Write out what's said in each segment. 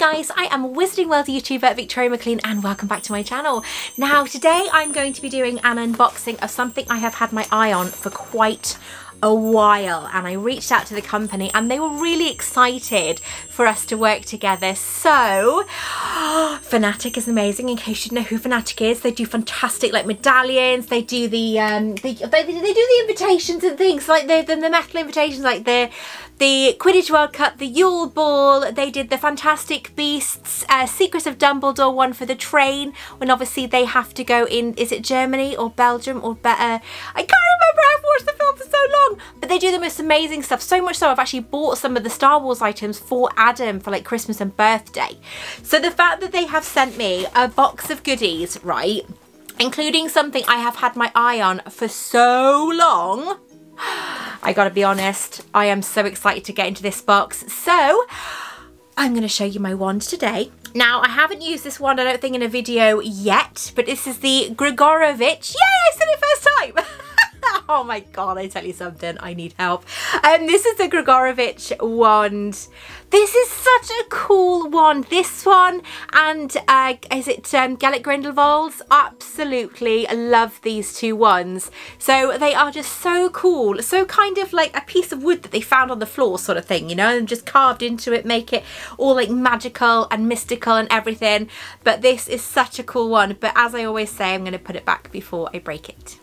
guys, I am Wizarding World YouTuber Victoria Maclean and welcome back to my channel. Now today I'm going to be doing an unboxing of something I have had my eye on for quite a while and I reached out to the company and they were really excited for us to work together. So, Fanattik is amazing. In case you know who Fanattik is, they do fantastic like medallions. They do the um, they, they, they do the invitations and things like the, the the metal invitations, like the the Quidditch World Cup, the Yule Ball, they did the Fantastic Beasts, uh, Secrets of Dumbledore one for the train, when obviously they have to go in, is it Germany or Belgium or better? I can't remember, I've watched the film for so long, but they do the most amazing stuff, so much so I've actually bought some of the Star Wars items for Adam for like Christmas and birthday. So the fact that they have sent me a box of goodies, right, including something I have had my eye on for so long, I gotta be honest, I am so excited to get into this box. So, I'm gonna show you my wand today. Now, I haven't used this wand, I don't think, in a video yet, but this is the Gregorovitch. Yay, I said it first time! oh my god, I tell you something, I need help. And um, this is the Gregorovitch wand. This is such a cool wand. This one and uh, is it um, Gellert Grindelwald's? Absolutely love these two ones. So they are just so cool. So kind of like a piece of wood that they found on the floor sort of thing, you know, and just carved into it, make it all like magical and mystical and everything. But this is such a cool one. But as I always say, I'm going to put it back before I break it.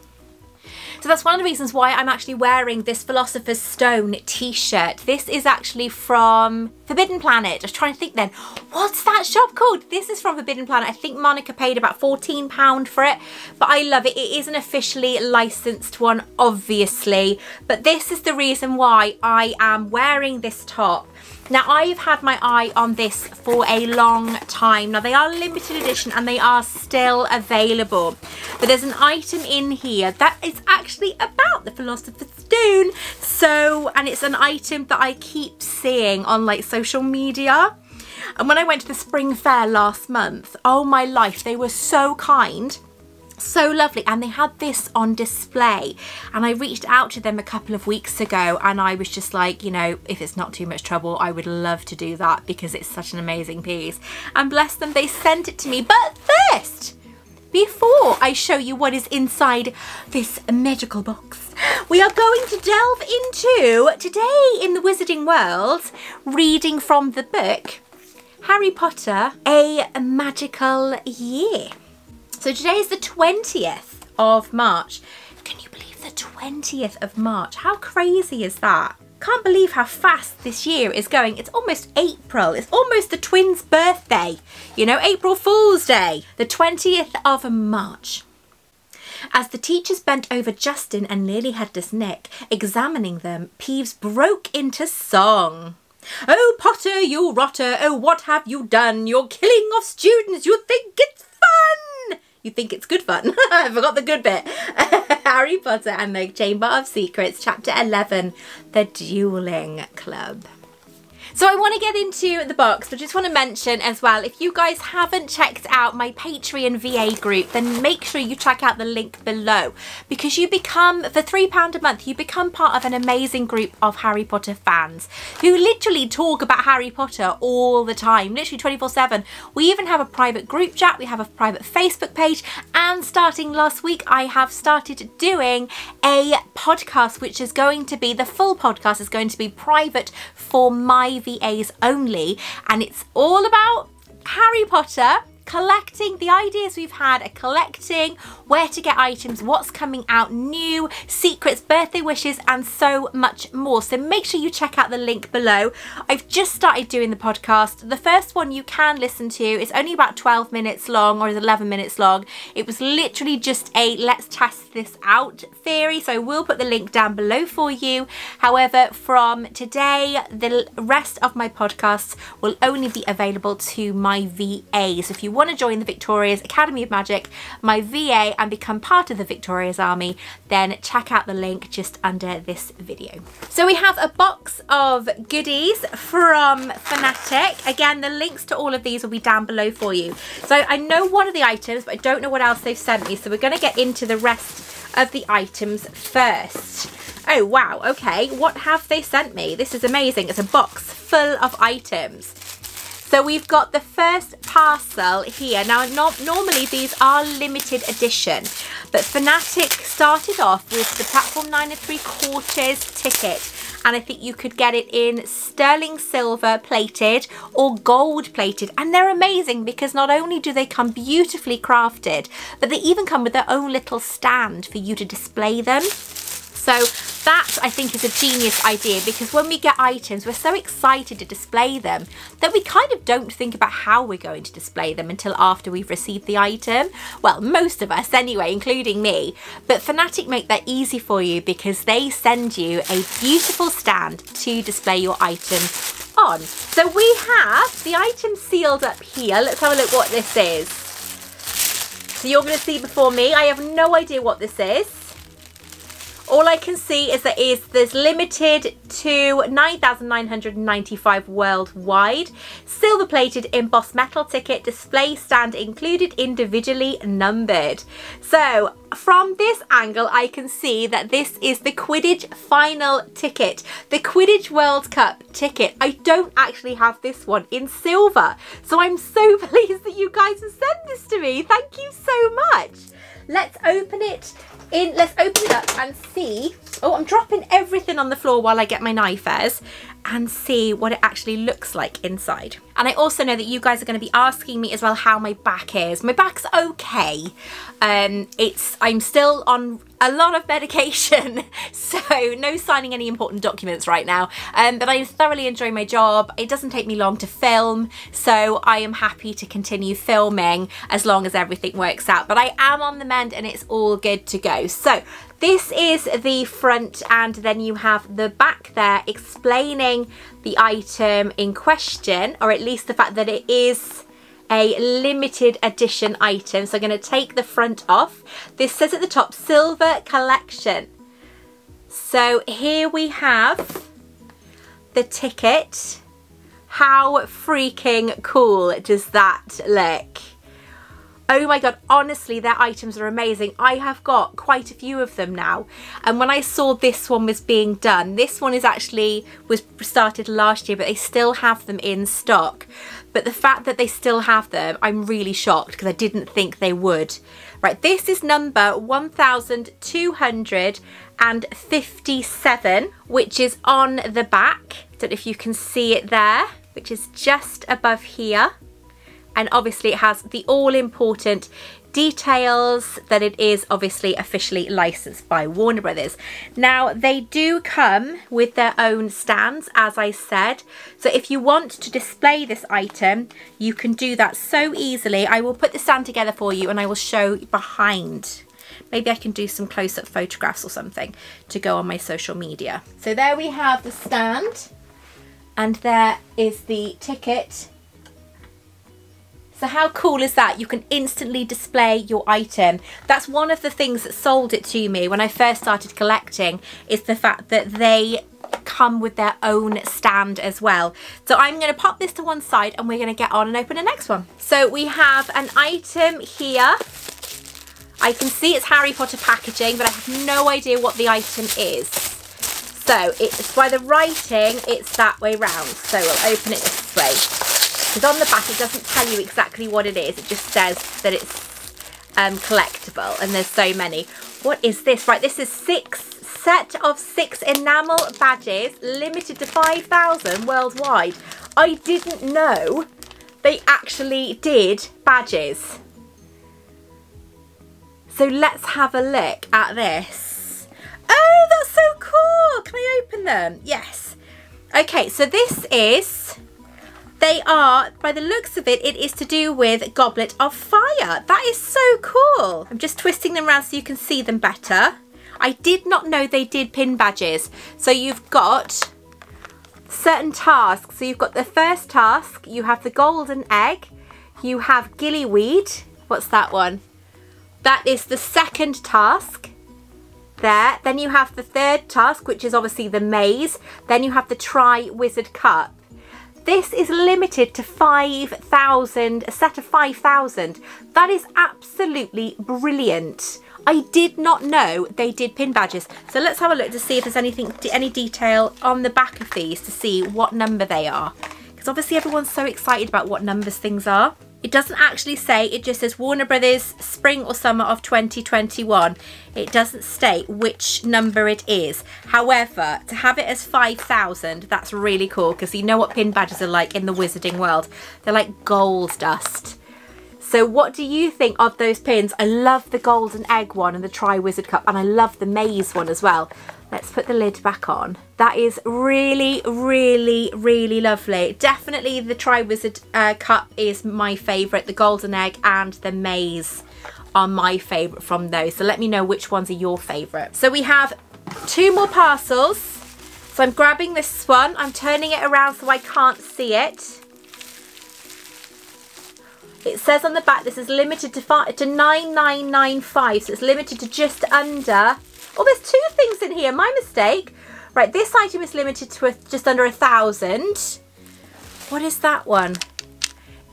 So that's one of the reasons why I'm actually wearing this Philosopher's Stone t-shirt. This is actually from Forbidden Planet. I was trying to think then, what's that shop called? This is from Forbidden Planet. I think Monica paid about £14 for it, but I love it. It is an officially licensed one, obviously, but this is the reason why I am wearing this top now I've had my eye on this for a long time. Now they are limited edition and they are still available. But there's an item in here that is actually about the Philosopher's Stone. So, and it's an item that I keep seeing on like social media. And when I went to the spring fair last month, oh my life, they were so kind so lovely and they had this on display and I reached out to them a couple of weeks ago and I was just like you know if it's not too much trouble I would love to do that because it's such an amazing piece. And bless them they sent it to me. But first before I show you what is inside this magical box we are going to delve into today in the wizarding world reading from the book Harry Potter A Magical Year so today is the 20th of March. Can you believe the 20th of March? How crazy is that? Can't believe how fast this year is going. It's almost April. It's almost the twins' birthday. You know, April Fool's Day. The 20th of March. As the teachers bent over Justin and Nearly Headless Nick, examining them, Peeves broke into song. Oh, Potter, you rotter, oh, what have you done? You're killing off students, you think it's fun! You think it's good fun. I forgot the good bit. Harry Potter and the Chamber of Secrets, Chapter 11, The Dueling Club. So I want to get into the box, but just want to mention as well, if you guys haven't checked out my Patreon VA group, then make sure you check out the link below because you become, for £3 a month, you become part of an amazing group of Harry Potter fans who literally talk about Harry Potter all the time, literally 24 7. We even have a private group chat, we have a private Facebook page, and starting last week, I have started doing a podcast, which is going to be, the full podcast is going to be private for my VAs only and it's all about Harry Potter collecting the ideas we've had are collecting where to get items what's coming out new secrets birthday wishes and so much more. So make sure you check out the link below. I've just started doing the podcast. The first one you can listen to it's only about 12 minutes long or is 11 minutes long. It was literally just a let's test this out theory. So i will put the link down below for you. However from today the rest of my podcasts will only be available to my va so if you want to join the Victoria's Academy of Magic, my VA, and become part of the Victoria's Army, then check out the link just under this video. So we have a box of goodies from Fanattik. Again, the links to all of these will be down below for you. So I know one of the items, but I don't know what else they've sent me. So we're going to get into the rest of the items first. Oh, wow. Okay. What have they sent me? This is amazing. It's a box full of items. So we've got the first parcel here. Now, not, normally these are limited edition, but Fanattik started off with the platform nine and three quarters ticket and I think you could get it in sterling silver plated or gold plated and they're amazing because not only do they come beautifully crafted but they even come with their own little stand for you to display them. So that I think is a genius idea because when we get items, we're so excited to display them that we kind of don't think about how we're going to display them until after we've received the item. Well, most of us anyway, including me. But Fanattik make that easy for you because they send you a beautiful stand to display your item on. So we have the item sealed up here. Let's have a look what this is. So you're going to see before me. I have no idea what this is. All I can see is that is there's limited to 9,995 worldwide. Silver plated embossed metal ticket display stand included individually numbered. So from this angle I can see that this is the Quidditch final ticket. The Quidditch World Cup ticket. I don't actually have this one in silver. So I'm so pleased that you guys have sent this to me. Thank you so much. Let's open it in, let's open it up and see. Oh, I'm dropping everything on the floor while I get my knife as and see what it actually looks like inside. And I also know that you guys are going to be asking me as well how my back is. My back's okay. Um, it's I'm still on a lot of medication, so no signing any important documents right now. Um, but I thoroughly enjoy my job. It doesn't take me long to film, so I am happy to continue filming as long as everything works out. But I am on the mend and it's all good to go. So this is the front and then you have the back there explaining the item in question, or at least the fact that it is a limited edition item. So I'm going to take the front off. This says at the top, Silver Collection. So here we have the ticket. How freaking cool does that look? Oh my god, honestly, their items are amazing. I have got quite a few of them now. And when I saw this one was being done, this one is actually was started last year, but they still have them in stock. But the fact that they still have them, I'm really shocked because I didn't think they would. Right, this is number 1257, which is on the back. Don't know if you can see it there, which is just above here and obviously it has the all important details that it is obviously officially licensed by Warner Brothers. Now they do come with their own stands as I said so if you want to display this item you can do that so easily. I will put the stand together for you and I will show behind. Maybe I can do some close-up photographs or something to go on my social media. So there we have the stand and there is the ticket so how cool is that? You can instantly display your item. That's one of the things that sold it to me when I first started collecting is the fact that they come with their own stand as well. So I'm going to pop this to one side and we're going to get on and open the next one. So we have an item here. I can see it's Harry Potter packaging, but I have no idea what the item is. So it's by the writing, it's that way round. So we'll open it this way. Because on the back it doesn't tell you exactly what it is. It just says that it's um, collectible and there's so many. What is this? Right, this is six set of six enamel badges limited to 5,000 worldwide. I didn't know they actually did badges. So let's have a look at this. Oh, that's so cool. Can I open them? Yes. Okay, so this is they are, by the looks of it, it is to do with Goblet of Fire. That is so cool. I'm just twisting them around so you can see them better. I did not know they did pin badges. So you've got certain tasks. So you've got the first task, you have the golden egg, you have gillyweed. What's that one? That is the second task there. Then you have the third task, which is obviously the maze. Then you have the Triwizard Cup. This is limited to 5,000, a set of 5,000. That is absolutely brilliant. I did not know they did pin badges. So let's have a look to see if there's anything, any detail on the back of these to see what number they are. Because because obviously everyone's so excited about what numbers things are. It doesn't actually say, it just says Warner Brothers spring or summer of 2021. It doesn't state which number it is. However, to have it as 5,000, that's really cool because you know what pin badges are like in the wizarding world. They're like gold dust. So what do you think of those pins? I love the golden egg one and the Triwizard Cup and I love the maze one as well. Let's put the lid back on. That is really, really, really lovely. Definitely the Triwizard uh, Cup is my favourite. The golden egg and the maze are my favourite from those. So let me know which ones are your favourite. So we have two more parcels. So I'm grabbing this one. I'm turning it around so I can't see it. It says on the back this is limited to, to 9995, so it's limited to just under... Oh, there's two things in here, my mistake. Right, this item is limited to a, just under a thousand. What is that one?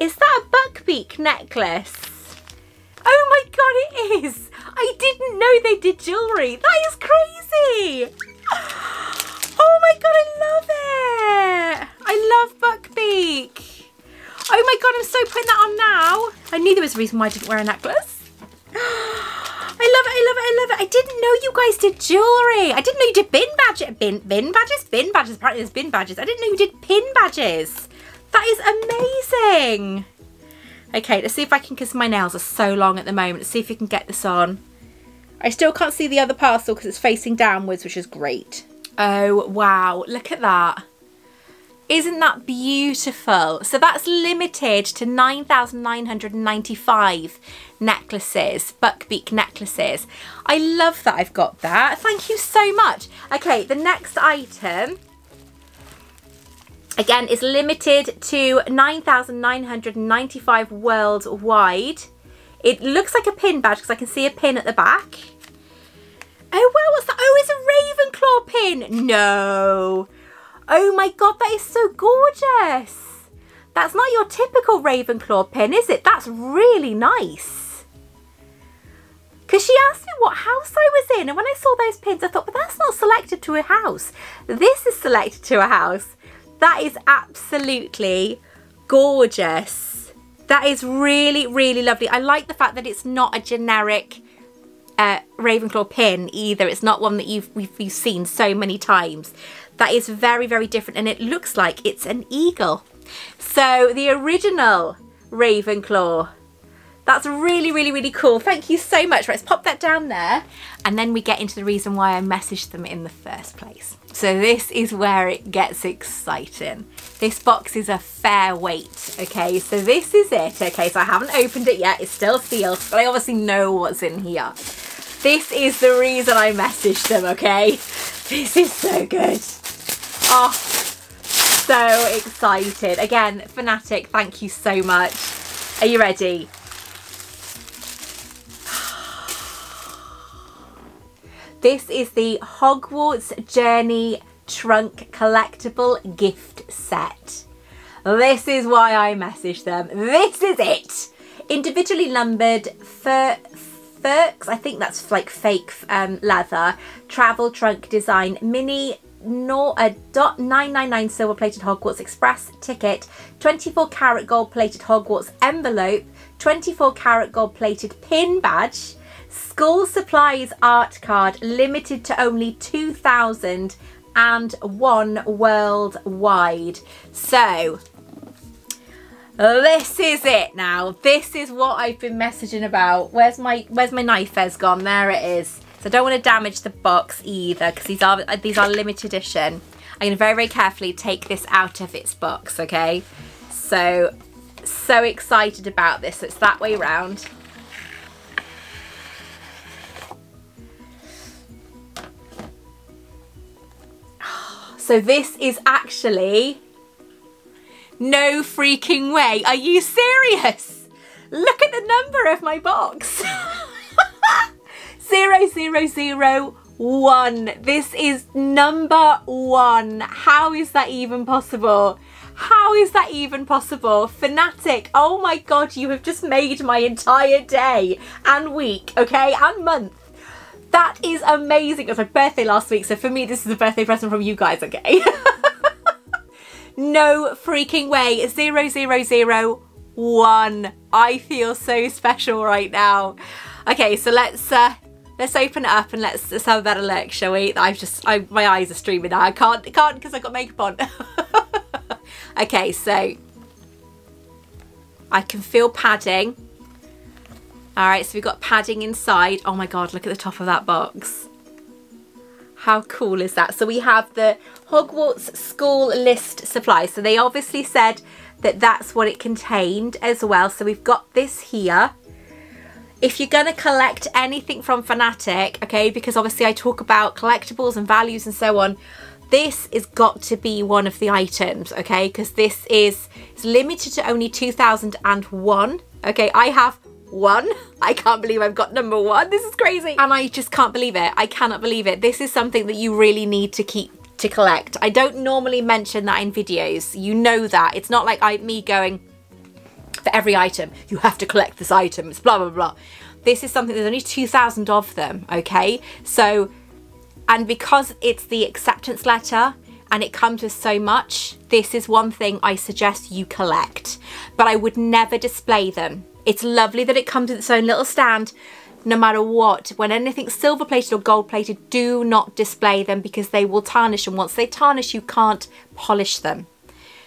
Is that a buckbeak necklace? Oh my god, it is! I didn't know they did jewellery. That is crazy! Oh my god, I love it! I love buckbeak. Oh my god, I'm so putting that on now. I knew there was a reason why I didn't wear a necklace. Oh I love it, I love it, I love it. I didn't know you guys did jewellery. I didn't know you did bin badges. Bin, bin badges? Bin badges. Apparently there's bin badges. I didn't know you did pin badges. That is amazing. Okay, let's see if I can, because my nails are so long at the moment. Let's see if we can get this on. I still can't see the other parcel because it's facing downwards, which is great. Oh, wow. Look at that. Isn't that beautiful? So that's limited to 9,995 necklaces, buckbeak necklaces. I love that I've got that. Thank you so much. Okay, the next item, again, is limited to 9,995 worldwide. It looks like a pin badge because I can see a pin at the back. Oh, well, what's that? Oh, it's a Ravenclaw pin. No. Oh my god, that is so gorgeous. That's not your typical Ravenclaw pin, is it? That's really nice. Because she asked me what house I was in, and when I saw those pins, I thought, but that's not selected to a house. This is selected to a house. That is absolutely gorgeous. That is really, really lovely. I like the fact that it's not a generic uh, Ravenclaw pin either. It's not one that you've we've, we've seen so many times that is very, very different and it looks like it's an eagle. So the original Ravenclaw, that's really, really, really cool. Thank you so much. Let's pop that down there and then we get into the reason why I messaged them in the first place. So this is where it gets exciting. This box is a fair weight, okay? So this is it, okay? So I haven't opened it yet. It's still sealed, but I obviously know what's in here. This is the reason I messaged them, okay? This is so good. Oh, so excited. Again, Fanattik, thank you so much. Are you ready? This is the Hogwarts Journey Trunk Collectible Gift Set. This is why I messaged them. This is it. Individually numbered fur, Furks, I think that's like fake um, leather, travel trunk design, mini no, a dot 999 silver plated Hogwarts Express ticket, 24 karat gold plated Hogwarts envelope, 24 karat gold plated pin badge, school supplies art card limited to only 2,000 and one worldwide. So this is it now. This is what I've been messaging about. Where's my where's my knife has gone? There it is. So I don't want to damage the box either because these are these are limited edition. I'm going to very, very carefully take this out of its box, okay? So, so excited about this. It's that way round. So this is actually no freaking way. Are you serious? Look at the number of my box. zero, zero, zero, one. This is number one. How is that even possible? How is that even possible? Fanattik, oh my god, you have just made my entire day and week, okay, and month. That is amazing. It was my birthday last week, so for me, this is a birthday present from you guys, okay? No freaking way. Zero, zero, zero, one. I feel so special right now. Okay, so let's uh, let's open it up and let's, let's have a better look, shall we? I've just, I, my eyes are streaming now. I can't, can't because I've got makeup on. okay, so I can feel padding. All right, so we've got padding inside. Oh my God, look at the top of that box. How cool is that? So we have the Hogwarts school list supplies. So they obviously said that that's what it contained as well. So we've got this here. If you're going to collect anything from Fanattik, okay, because obviously I talk about collectibles and values and so on, this is got to be one of the items, okay, because this is it's limited to only 2001, okay, I have one. I can't believe I've got number one. This is crazy. And I just can't believe it. I cannot believe it. This is something that you really need to keep to collect. I don't normally mention that in videos. You know that. It's not like I me going, for every item, you have to collect this item. It's blah, blah, blah. This is something, there's only 2,000 of them, okay? So, and because it's the acceptance letter, and it comes with so much, this is one thing I suggest you collect. But I would never display them it's lovely that it comes with its own little stand no matter what. When anything's silver plated or gold plated, do not display them because they will tarnish and once they tarnish you can't polish them.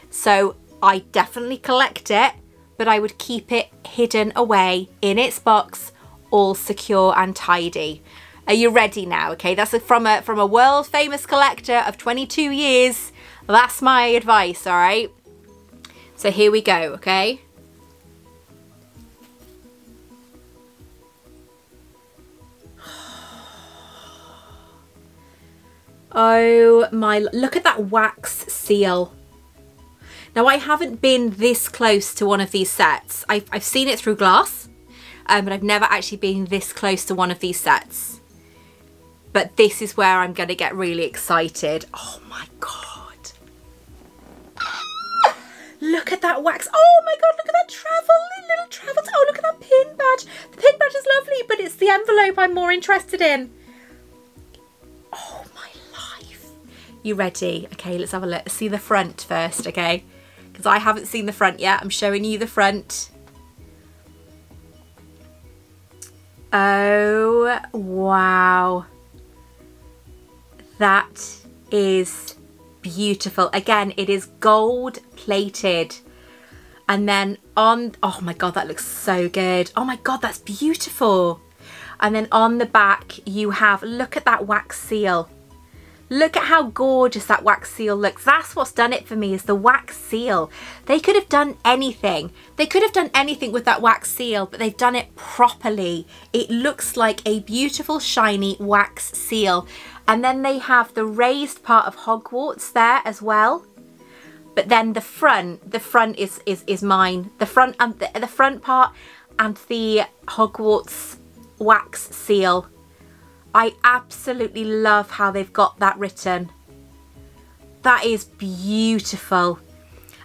So I definitely collect it but I would keep it hidden away in its box all secure and tidy. Are you ready now? Okay, that's from a from a world famous collector of 22 years. That's my advice, all right? So here we go, okay? Oh my, look at that wax seal. Now I haven't been this close to one of these sets. I've, I've seen it through glass, um, but I've never actually been this close to one of these sets. But this is where I'm going to get really excited. Oh my God. Look at that wax. Oh my God, look at that travel, little travel. Oh, look at that pin badge. The pin badge is lovely, but it's the envelope I'm more interested in. Oh my life. you ready? Okay, let's have a look. See the front first, okay? Because I haven't seen the front yet. I'm showing you the front. Oh, wow. That is beautiful. Again, it is gold plated. And then on, oh my God, that looks so good. Oh my God, that's beautiful. And then on the back, you have, look at that wax seal. Look at how gorgeous that wax seal looks. That's what's done it for me is the wax seal. They could have done anything. They could have done anything with that wax seal, but they've done it properly. It looks like a beautiful shiny wax seal. And then they have the raised part of Hogwarts there as well. But then the front, the front is is is mine. The front and the, the front part and the Hogwarts wax seal I absolutely love how they've got that written. That is beautiful.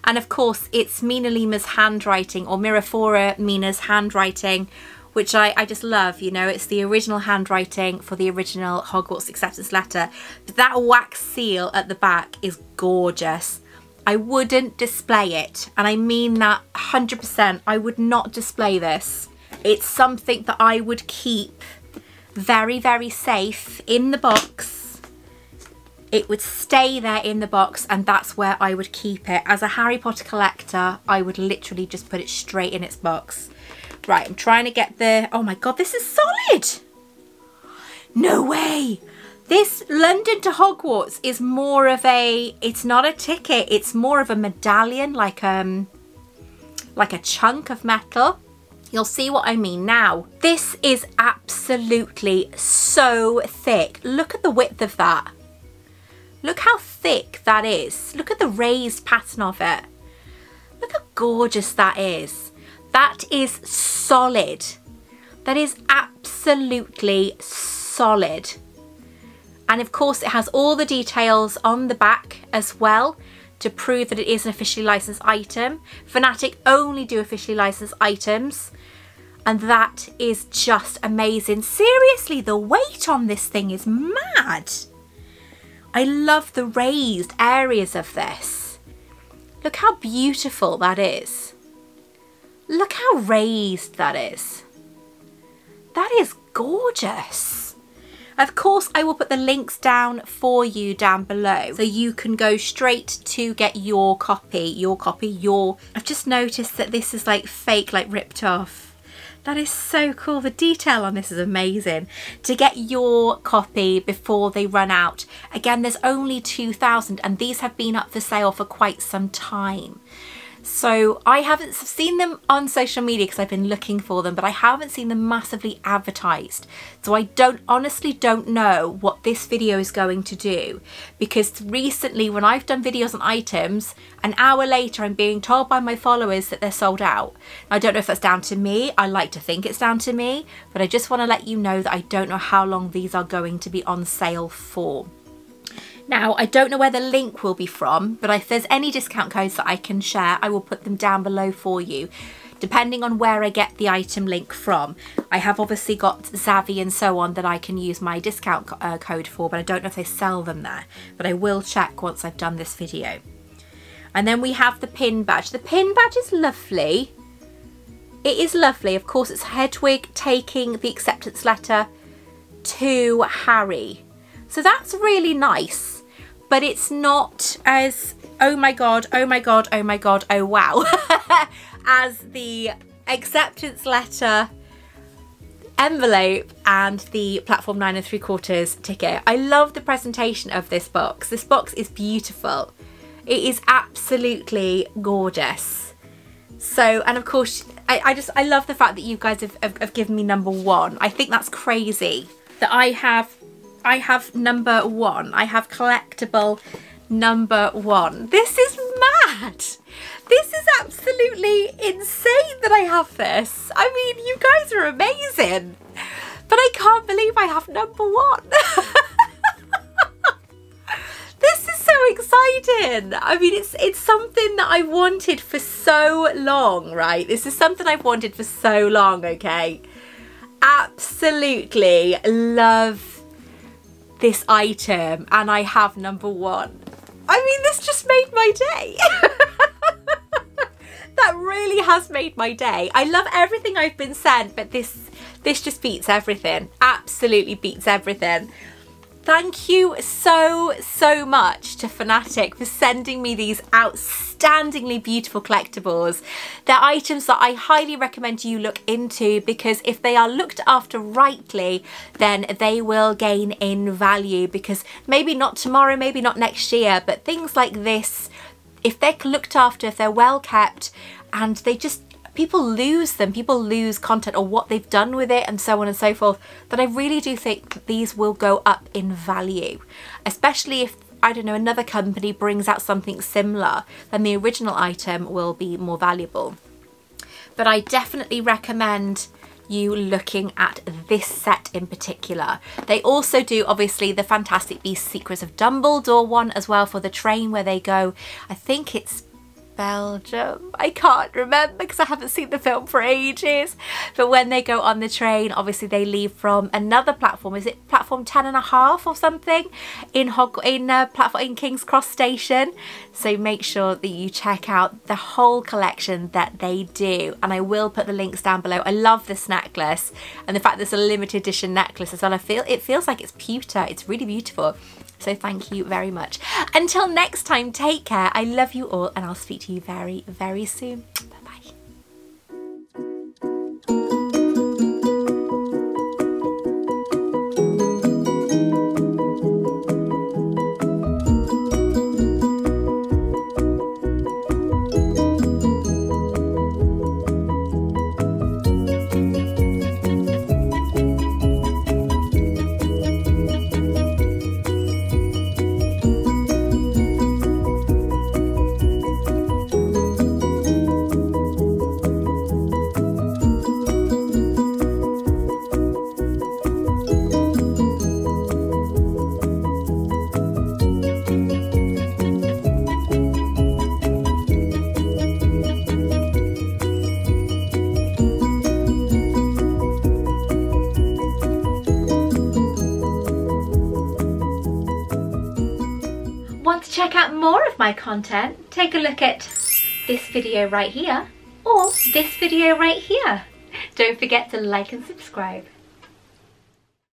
And of course, it's Mina Lima's handwriting or Miraphora Mina's handwriting, which I, I just love. You know, it's the original handwriting for the original Hogwarts acceptance letter. But that wax seal at the back is gorgeous. I wouldn't display it. And I mean that 100%. I would not display this. It's something that I would keep very, very safe in the box. It would stay there in the box and that's where I would keep it. As a Harry Potter collector, I would literally just put it straight in its box. Right, I'm trying to get the... Oh my God, this is solid! No way! This London to Hogwarts is more of a... It's not a ticket, it's more of a medallion, like um, like a chunk of metal. You'll see what I mean now. This is absolutely so thick. Look at the width of that. Look how thick that is. Look at the raised pattern of it. Look how gorgeous that is. That is solid. That is absolutely solid. And of course it has all the details on the back as well to prove that it is an officially licensed item. Fanattik only do officially licensed items and that is just amazing. Seriously, the weight on this thing is mad. I love the raised areas of this. Look how beautiful that is. Look how raised that is. That is gorgeous. Of course, I will put the links down for you down below so you can go straight to get your copy, your copy, your... I've just noticed that this is like fake, like ripped off. That is so cool. The detail on this is amazing. To get your copy before they run out. Again, there's only 2,000 and these have been up for sale for quite some time. So I haven't seen them on social media because I've been looking for them, but I haven't seen them massively advertised. So I don't honestly don't know what this video is going to do because recently when I've done videos on items, an hour later I'm being told by my followers that they're sold out. I don't know if that's down to me. I like to think it's down to me, but I just want to let you know that I don't know how long these are going to be on sale for. Now, I don't know where the link will be from, but if there's any discount codes that I can share, I will put them down below for you depending on where I get the item link from. I have obviously got Zavvi and so on that I can use my discount uh, code for, but I don't know if they sell them there. But I will check once I've done this video. And then we have the pin badge. The pin badge is lovely. It is lovely. Of course, it's Hedwig taking the acceptance letter to Harry. So that's really nice but it's not as oh my god, oh my god, oh my god, oh wow, as the acceptance letter envelope and the platform nine and three quarters ticket. I love the presentation of this box. This box is beautiful. It is absolutely gorgeous. So, and of course, I, I just, I love the fact that you guys have, have, have given me number one. I think that's crazy that I have I have number one. I have collectible number one. This is mad. This is absolutely insane that I have this. I mean, you guys are amazing. But I can't believe I have number one. this is so exciting. I mean, it's it's something that I wanted for so long, right? This is something I've wanted for so long, okay? Absolutely love this item and I have number one. I mean, this just made my day. that really has made my day. I love everything I've been sent, but this this just beats everything. Absolutely beats everything. Thank you so, so much to Fanattik for sending me these outstandingly beautiful collectibles. They're items that I highly recommend you look into because if they are looked after rightly, then they will gain in value because maybe not tomorrow, maybe not next year, but things like this, if they're looked after, if they're well kept, and they just people lose them, people lose content or what they've done with it and so on and so forth, that I really do think these will go up in value, especially if I don't know, another company brings out something similar, then the original item will be more valuable. But I definitely recommend you looking at this set in particular. They also do obviously the Fantastic Beasts Secrets of Dumbledore one as well for the train where they go, I think it's Belgium. I can't remember because I haven't seen the film for ages. But when they go on the train, obviously they leave from another platform. Is it platform 10 and a half or something in Hog in uh, platform in King's Cross Station? So make sure that you check out the whole collection that they do. And I will put the links down below. I love this necklace and the fact that it's a limited edition necklace as well. I feel it feels like it's pewter. It's really beautiful. So thank you very much. Until next time, take care. I love you all and I'll speak to you very, very soon. Want my content? Take a look at this video right here or this video right here. Don't forget to like and subscribe.